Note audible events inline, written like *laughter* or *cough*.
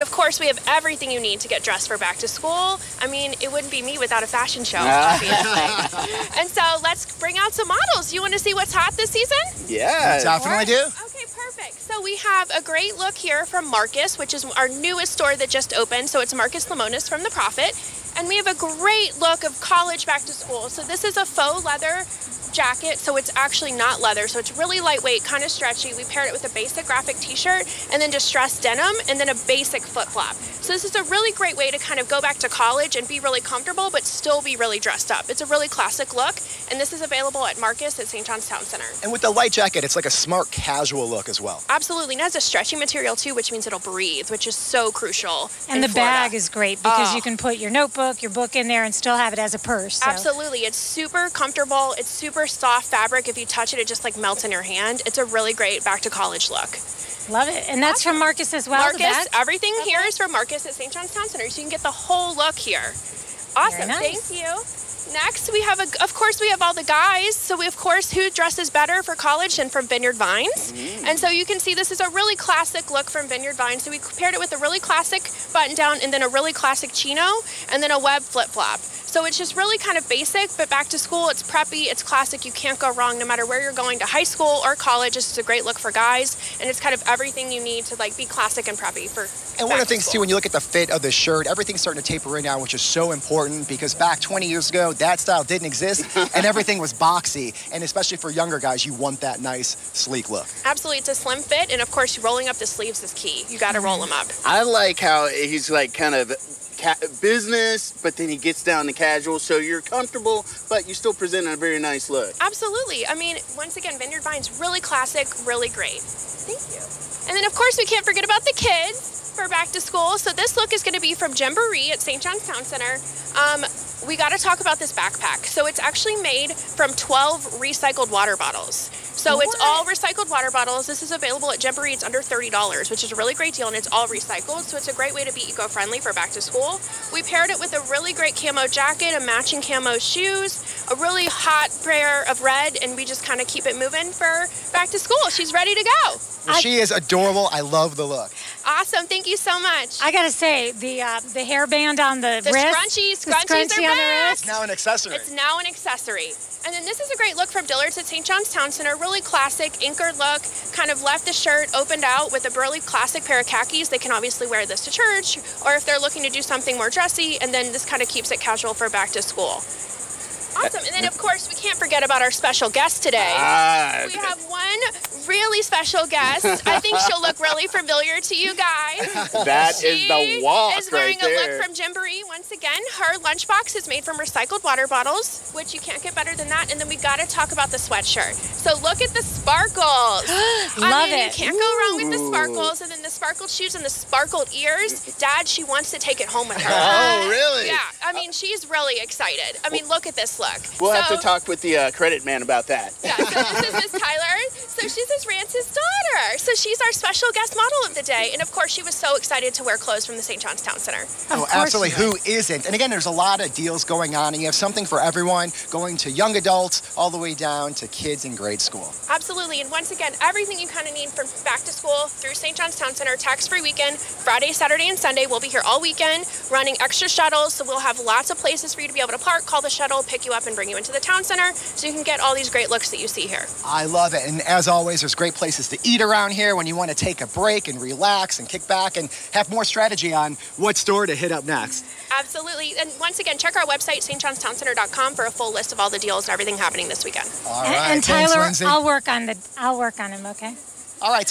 Of course, we have everything you need to get dressed for back to school. I mean, it wouldn't be me without a fashion show, obviously. Ah. and so let's bring out some models. You want to see what's hot this season? Yeah. Definitely do. Okay, perfect. So we have a great look here from Marcus, which is our newest store that just opened. So it's Marcus Lemonis from The Profit. And we have a great look of college back to school. So this is a faux leather jacket, so it's actually not leather. So it's really lightweight, kind of stretchy. We paired it with a basic graphic t-shirt and then distressed denim and then a basic flip-flop. So this is a really great way to kind of go back to college and be really comfortable, but still be really dressed up. It's a really classic look, and this is available at Marcus at St. John's Town Center. And with the light jacket, it's like a smart casual look as well. Absolutely, and it has a stretchy material too, which means it'll breathe, which is so crucial. And the Florida. bag is great because Oh. you ah. can put your notebook, your book in there, and still have it as a purse. So. Absolutely. It's super comfortable. It's super soft fabric. If you touch it, it just like melts in your hand. It's a really great back to college look. Love it. And that's from Marcus as well. Marcus, everything here is from Marcus at St. John's Town Center, so you can get the whole look here. Awesome. nice. Thank you. Next, we have, a, of course, we have all the guys. So, we, of course, who dresses better for college than from Vineyard Vines? And so you can see this is a really classic look from Vineyard Vines. So we paired it with a really classic button down and then a really classic chino and then a web flip flop. So it's just really kind of basic, but back to school, it's preppy, it's classic. You can't go wrong no matter where you're going to high school or college. This is a great look for guys, and it's kind of everything you need to like be classic and preppy for. And one of the things too, when you look at the fit of the shirt, everything's starting to taper in now, which is so important because back 20 years ago, that style didn't exist, *laughs* and everything was boxy. And especially for younger guys, you want that nice, sleek look. Absolutely, it's a slim fit, and of course, rolling up the sleeves is key. You got to roll mm-hmm. them up. I like how he's like kind of ca- business, but then he gets down to casual, so you're comfortable, but you still present a very nice look. Absolutely. I mean, once again, Vineyard Vines, really classic, really great. Thank you. And then, of course, we can't forget about the kids for back to school. So this look is going to be from Jamboree at St. John's Town Center. Um, we got to talk about this backpack. So it's actually made from 12 recycled water bottles. So it's all recycled water bottles. This is available at Jamboree. It's under $30, which is a really great deal, and it's all recycled. So it's a great way to be eco-friendly for back to school. We paired it with a really great camo jacket, a matching camo shoes, a really hot pair of red, and we just kind of keep it moving for back to school. She's ready to go. Well, she is adorable. I love the look. Awesome. Thank you so much. I gotta say the uh, the hairband on the, The wrist, scrunchies, the scrunchies scrunchie are on the back. wrist. Now an accessory. It's now an accessory. And then this is a great look from Dillard's at St. John's Town Center. Really classic, anchored look. Kind of left the shirt opened out with a burly classic pair of khakis. They can obviously wear this to church, or if they're looking to do something more dressy, and then this kind of keeps it casual for back to school. Awesome. And then, of course, we can't forget about our special guest today. Ah, We have one really special guest. I think she'll look really familiar to you guys. *laughs* that is She the walk is wearing right a look from Jamboree once again. Her lunchbox is made from recycled water bottles, which you can't get better than that. And then we got to talk about the sweatshirt. So look at the sparkles. *gasps* I Love mean, it. You can't go wrong with the sparkles, and then the sparkled shoes and the sparkled ears. Dad, she wants to take it home with her. oh, *laughs* really? Yeah, I mean, she's really excited. I mean, look at this look. We'll have to talk with the uh, credit man about that. yeah, so this is Miss Tyler. So she's Miss Rance's daughter. So she's our special guest model of the day. And of course, she was so excited to wear clothes from the St. John's Town Center. Oh, absolutely. Who isn't? And again, there's a lot of deals going on, and you have something for everyone, going to young adults all the way down to kids in grade school. Absolutely. And once again, everything you kind of need from back to school through St. John's Town Center, tax free weekend, Friday, Saturday, and Sunday. We'll be here all weekend running extra shuttles. So we'll have lots of places for you to be able to park, call the shuttle, pick you up, and bring you into the town center so you can get all these great looks that you see here. I love it. And as always, there's great places to eat around here when you want to take a break and relax and kick back and have more strategy on what store to hit up next. Absolutely. And once again, check our website, stjohnstownCenter.com, for a full list of all the deals and everything happening this weekend. All And, right. and Thanks, Tyler, Lindsay. I'll work on the I'll work on him. Okay. All right.